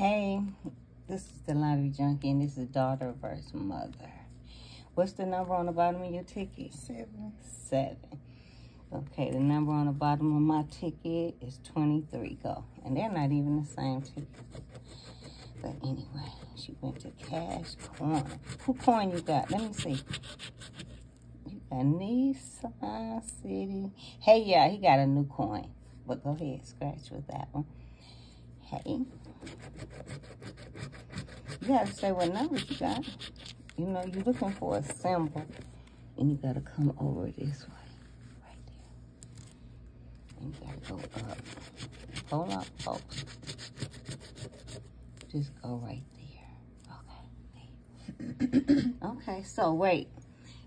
Hey, this is the Lottery Junkie, and this is daughter versus mother. What's the number on the bottom of your ticket? Seven. Seven. Okay, the number on the bottom of my ticket is 23. Go. And they're not even the same ticket. But anyway, she went to Cash Coin. Who coin you got? Let me see. You got Nissan City. Hey, yeah, he got a new coin. But go ahead, scratch with that one. Hey. Gotta say what numbers you got. You know, you're looking for a symbol. And you gotta come over this way. Right there. And you gotta go up. Hold up, folks. Just go right there. Okay. okay, so wait.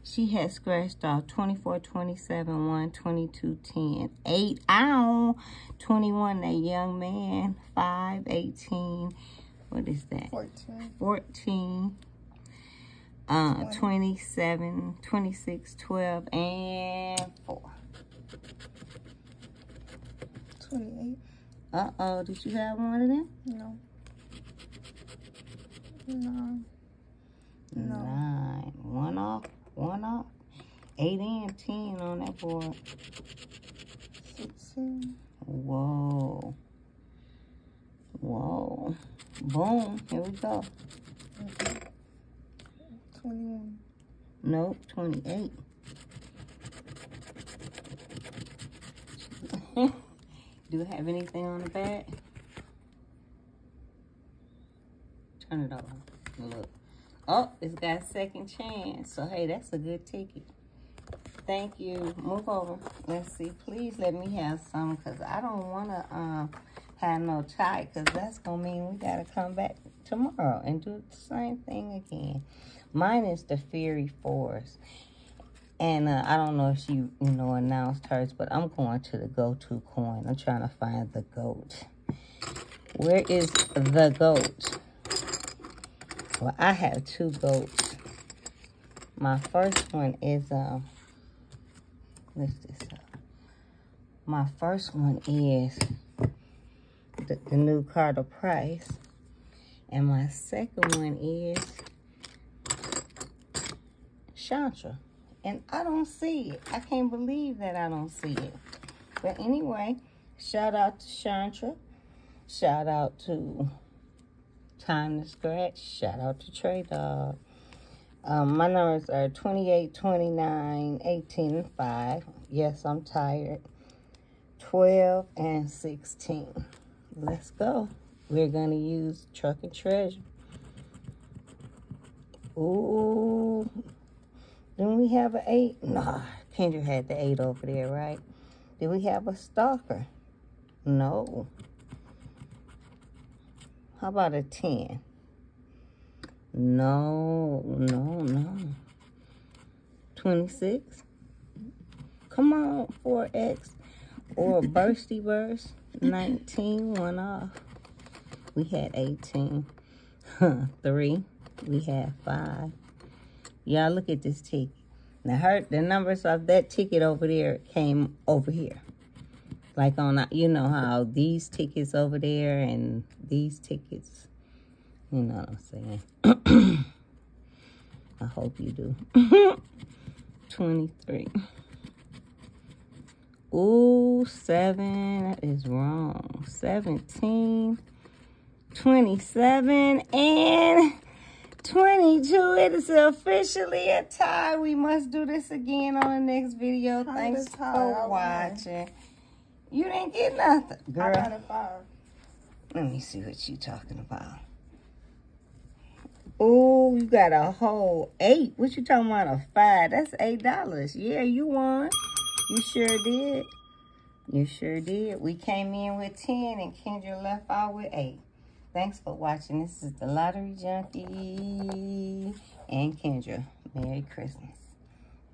She had scratched off 24, 27, 1, 22, 10, 8, ow, 21, that young man, 5, 18, what is that? 14. 14, uh, 27, 26, 12, and 4. 28. Uh-oh, did you have one of them? No. No. No. Nine. One off, one off. Eight and 10 on that board. 16. Whoa. Whoa. Boom. Here we go. Okay. 21. Nope, 28. Do it have anything on the back? Turn it over. Look. Oh, it's got second chance. So, hey, that's a good ticket. Thank you. Move over. Let's see. Please let me have some because I don't want to um, have no tie because that's going to mean we got to come back tomorrow and do the same thing again. Mine is the Fury Force. And uh, I don't know if she, you know, announced hers, but I'm going to the go-to coin. I'm trying to find the goat. Where is the goat? Well, I have two goats. My first one is, um, lift this up. My first one is the, the new Carter Price. And my second one is Chantra. And I don't see it. I can't believe that I don't see it. But anyway, shout out to Chantra. Shout out to Time to Scratch. Shout out to Trey Dog. Um, my numbers are 28, 29, 18, and 5. Yes, I'm tired. 12 and 16. Let's go. We're going to use Truck and Treasure. Ooh. Didn't we have an 8? Nah, Kendra had the 8 over there, right? Did we have a Stalker? No. How about a 10? No, no, no. 26? Come on, 4X. Or Bursty Burst, 19, one off. We had 18. Huh, 3. We had 5. Y'all look at this ticket. Now, her, the numbers of that ticket over there came over here. Like on, uh, you know how these tickets over there and these tickets, you know what I'm saying. I hope you do. 23. Ooh, 7. That is wrong. 17. 27. And 22. It is officially a tie. We must do this again on the next video. Thanks for watching. You didn't get nothing, girl. I got a 5. Let me see what you talking about. Oh, you got a whole eight. What you talking about? A five? That's eight dollars. Yeah, you won. You sure did. You sure did. We came in with ten, and Kendra left out with eight. Thanks for watching. This is the Lottery Junkie and Kendra. Merry Christmas.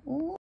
Ooh.